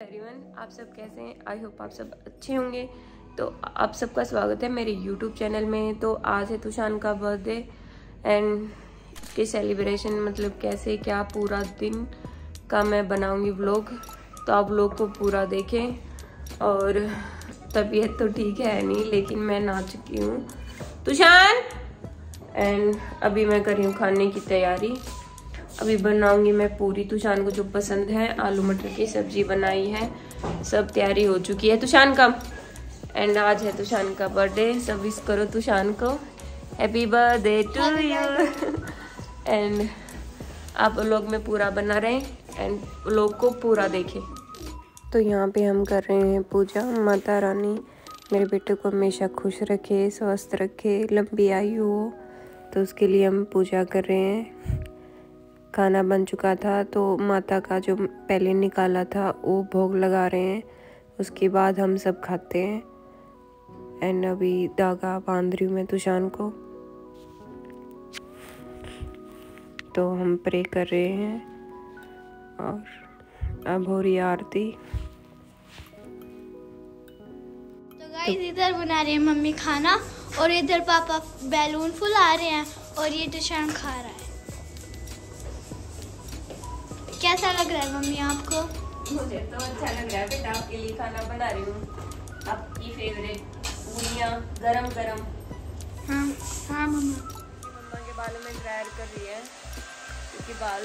Everyone आप सब कैसे हैं? आई होप आप सब अच्छे होंगे। तो आप सबका स्वागत है मेरे यूट्यूब चैनल में। तो आज है तुषान का बर्थडे एंड उसके सेलिब्रेशन मतलब कैसे, क्या पूरा दिन का मैं बनाऊँगी व्लॉग तो आप लोग को पूरा देखें। और तबीयत तो ठीक है नहीं, लेकिन मैं ना चुकी हूँ। तुषान! एंड अभी मैं कर रही हूँ खाने की तैयारी। अभी बनाऊँगी मैं पूरी। तुषान को जो पसंद है आलू मटर की सब्ज़ी बनाई है। सब तैयारी हो चुकी है। तुषान का एंड आज है तुषान का बर्थडे सब विश करो तुषान को। Happy birthday to you and आप लोग में पूरा बना रहे एंड लोग को पूरा देखें। तो यहाँ पे हम कर रहे हैं पूजा। माता रानी मेरे बेटे को हमेशा खुश रखे स्वस्थ रखे लंबी आयु हो तो उसके लिए हम पूजा कर रहे हैं। खाना बन चुका था तो माता का जो पहले निकाला था, वो भोग लगा रहे हैं। उसके बाद हम सब खाते हैं। एंड अभी धागा बाँध रही हूँ मैं तुषान को। तो हम प्रे कर रहे हैं। और अब हो रही आरती। तो गाइस इधर बना रहे हैं मम्मी खाना। और इधर पापा बैलून फुला रहे हैं। और ये तुषान खा रहा है। कैसा लग रहा है मम्मी आपको? मुझे तो अच्छा लग रहा है बेटा आपके लिए खाना बना रही हूँ। आपकी फेवरेट पूरियाँ गरम गरम। हाँ हाँ मम्मा। मम्मा के बालों में ड्रायर कर रही है क्योंकि बाल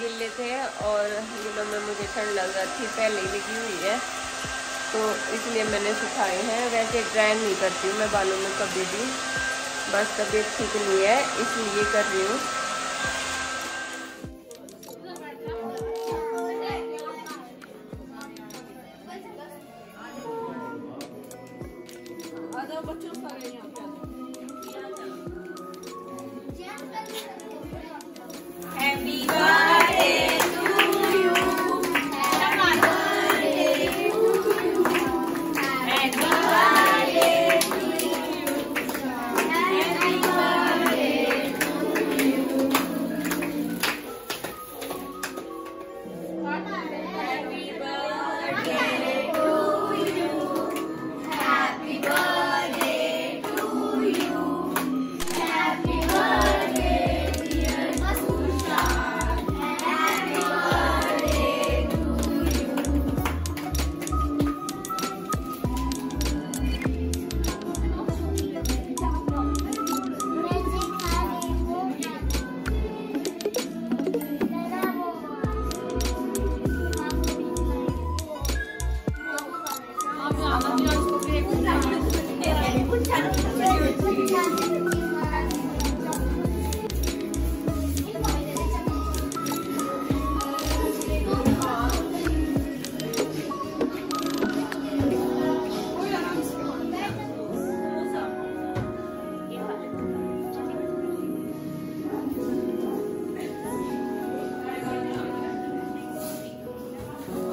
गिले थे और गिलों में मुझे ठंड लग रही थी पहले ही लगी हुई है। तो इसलिए मैंने सुखाए हैं। वैसे ड्राई नहीं करती हूँ मैं बालों में कभी भी। बस तबीयत ठीक नहीं है इसलिए कर रही हूँ।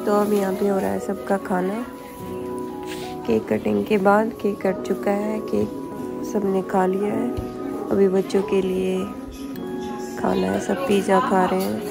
तो अब यहाँ पे हो रहा है सबका खाना। केक कटिंग के बाद केक कट चुका है, केक सबने खा लिया है। अभी बच्चों के लिए खाना है, सब पिज़्ज़ा खा रहे हैं।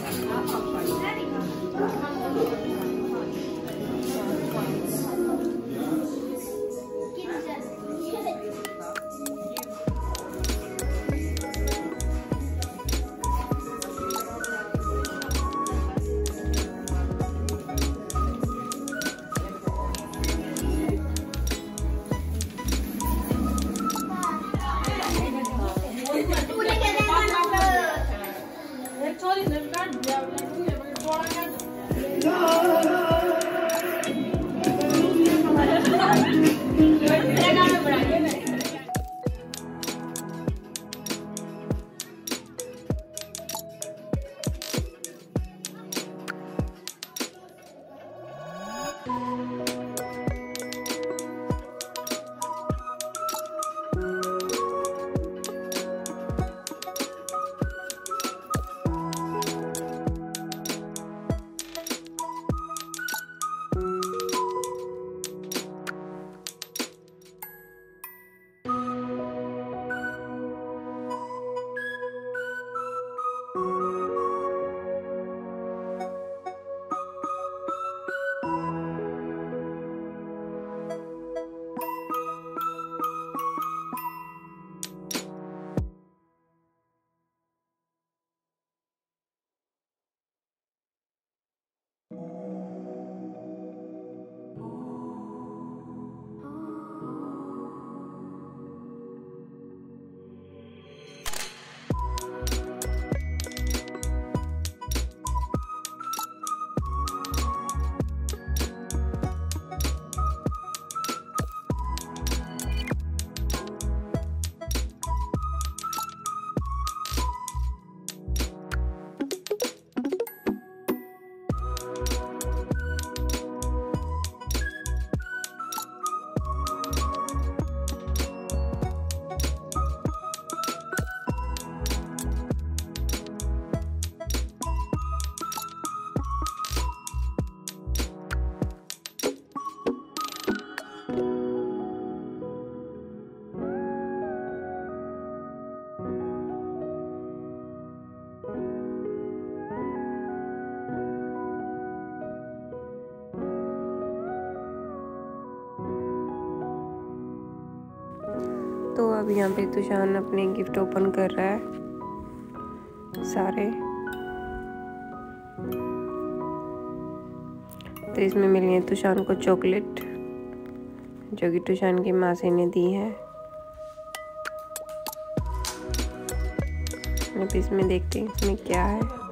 तो अब यहाँ पे तुषान अपने गिफ्ट ओपन कर रहा है। सारे। तो इसमें मिली है तुषान को चॉकलेट, जो कि तुषान की माँ से ने दी है। अब इसमें देखते हैं इसमें क्या है।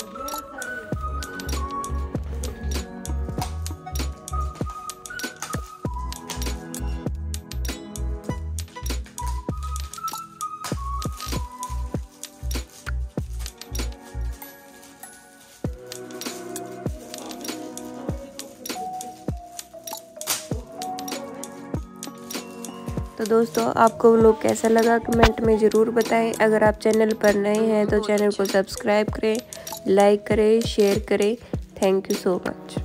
तो दोस्तों, आपको लोग कैसा लगा कमेंट में ज़रूर बताएँ। अगर आप चैनल पर नए हैं तो चैनल को सब्सक्राइब करें, लाइक करें, शेयर करें। Thank you so much.